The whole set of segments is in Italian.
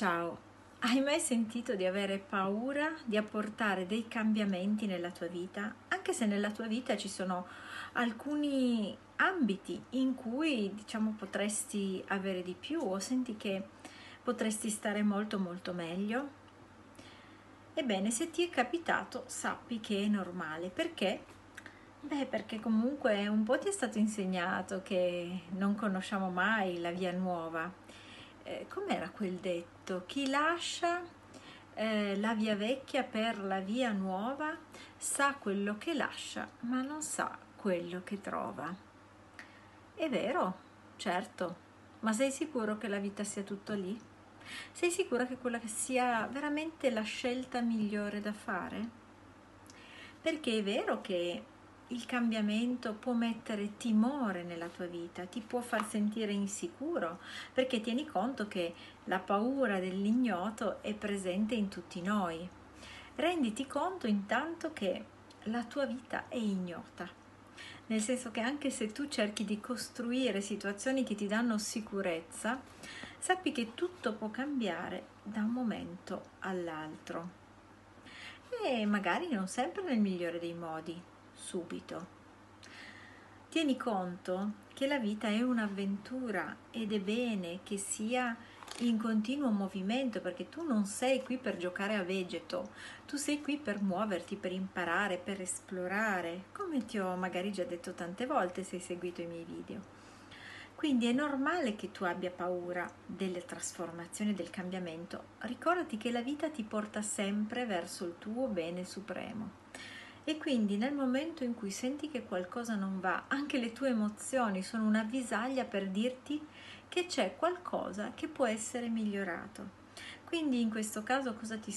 Ciao, hai mai sentito di avere paura di apportare dei cambiamenti nella tua vita? Anche se nella tua vita ci sono alcuni ambiti in cui diciamo potresti avere di più o senti che potresti stare molto molto meglio? Ebbene, se ti è capitato, sappi che è normale. Perché? Beh, perché comunque un po' ti è stato insegnato che non conosciamo mai la via nuova eh, com'era quel detto? Chi lascia eh, la via vecchia per la via nuova sa quello che lascia, ma non sa quello che trova. È vero, certo, ma sei sicuro che la vita sia tutto lì? Sei sicura che quella sia veramente la scelta migliore da fare? Perché è vero che il cambiamento può mettere timore nella tua vita, ti può far sentire insicuro, perché tieni conto che la paura dell'ignoto è presente in tutti noi. Renditi conto intanto che la tua vita è ignota, nel senso che anche se tu cerchi di costruire situazioni che ti danno sicurezza, sappi che tutto può cambiare da un momento all'altro. E magari non sempre nel migliore dei modi, subito. Tieni conto che la vita è un'avventura ed è bene che sia in continuo movimento perché tu non sei qui per giocare a vegeto, tu sei qui per muoverti, per imparare, per esplorare, come ti ho magari già detto tante volte se hai seguito i miei video. Quindi è normale che tu abbia paura delle trasformazioni, del cambiamento. Ricordati che la vita ti porta sempre verso il tuo bene supremo. E quindi nel momento in cui senti che qualcosa non va, anche le tue emozioni sono una visaglia per dirti che c'è qualcosa che può essere migliorato. Quindi in questo caso cosa ti,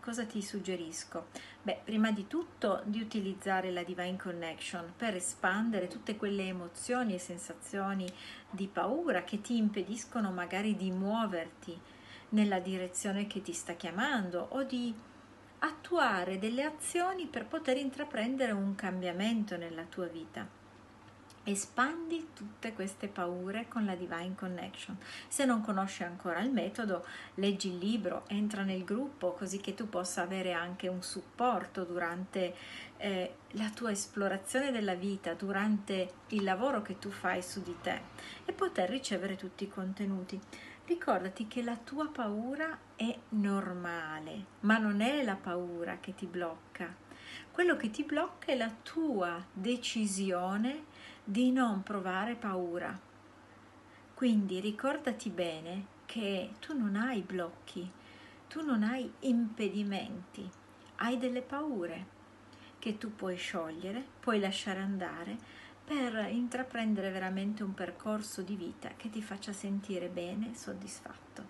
cosa ti, suggerisco? Beh, prima di tutto di utilizzare la Divine Connection per espandere tutte quelle emozioni e sensazioni di paura che ti impediscono magari di muoverti nella direzione che ti sta chiamando o di attuare delle azioni per poter intraprendere un cambiamento nella tua vita. Espandi tutte queste paure con la Divine Connection. Se non conosci ancora il metodo, leggi il libro, entra nel gruppo così che tu possa avere anche un supporto durante eh, la tua esplorazione della vita, durante il lavoro che tu fai su di te e poter ricevere tutti i contenuti ricordati che la tua paura è normale, ma non è la paura che ti blocca. Quello che ti blocca è la tua decisione di non provare paura. Quindi ricordati bene che tu non hai blocchi, tu non hai impedimenti, hai delle paure che tu puoi sciogliere, puoi lasciare andare per intraprendere veramente un percorso di vita che ti faccia sentire bene, soddisfatto.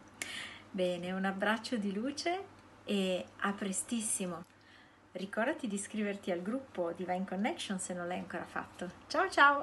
Bene, un abbraccio di luce e a prestissimo. Ricordati di iscriverti al gruppo Divine Connection se non l'hai ancora fatto. Ciao ciao!